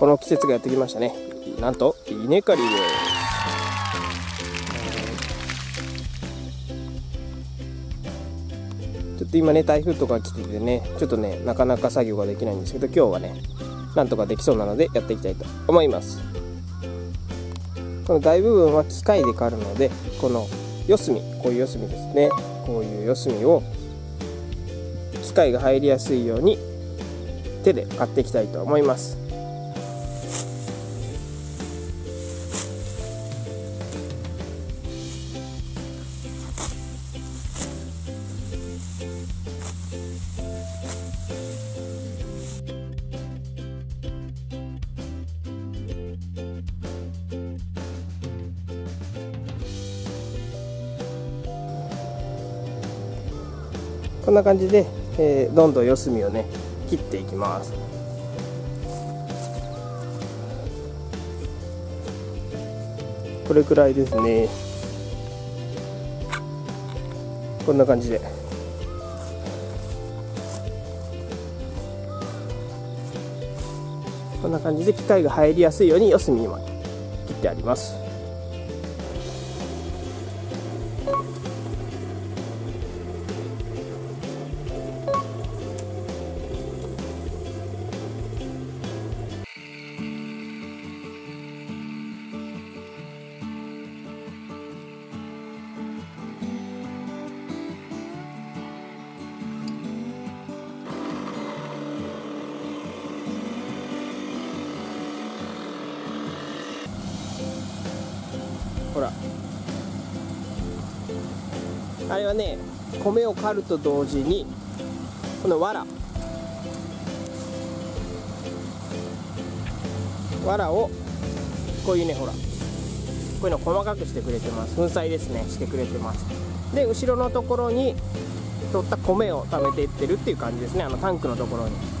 この季節がやってきましたね。なんと稲刈りで。すちょっと今ね台風とか来ててねちょっとねなかなか作業ができないんですけど今日はねなんとかできそうなのでやっていきたいと思います。この大部分は機械で刈るのでこの四隅こういう四隅ですね。こういう四隅を機械が入りやすいように手で買っていきたいと思います。こんな感じで、えー、どんどん四隅をね切っていきます。これくらいですね。こんな感じで。こんな感じで機械が入りやすいように四隅に切ってあります。ほら。あれはね米を刈ると同時にこの藁。藁をこういうねほら。こういうの細かくしてくれてます。粉砕ですね。してくれてます。で後ろのところに取った米を貯めていってるっていう感じですね。あのタンクのところに。